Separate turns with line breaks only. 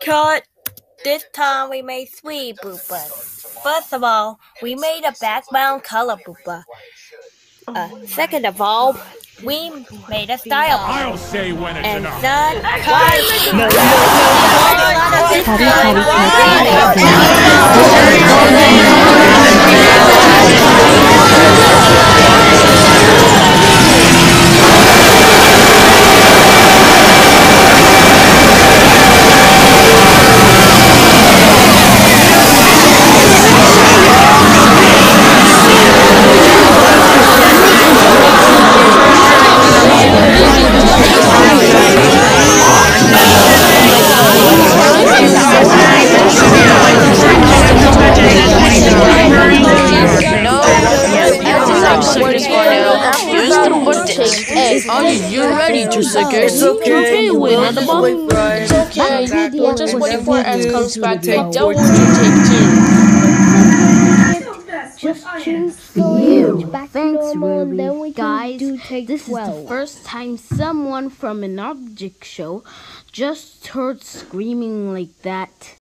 Cut! This time we made three Boopas. First of all, we made a background color Boopa. Uh, second of all, we made a style
I'll say when it's
And
enough.
third, why-
No,
You're ready to sucker.
It's okay. You
win
want
at the
to
bottom.
play
It's okay. We'll just 24 and comes back.
Take
I don't want to take two.
Just choose you.
Back to
Thanks,
normal,
Ruby.
then we
Guys,
do take
this is the first time someone from an object show just heard screaming like that.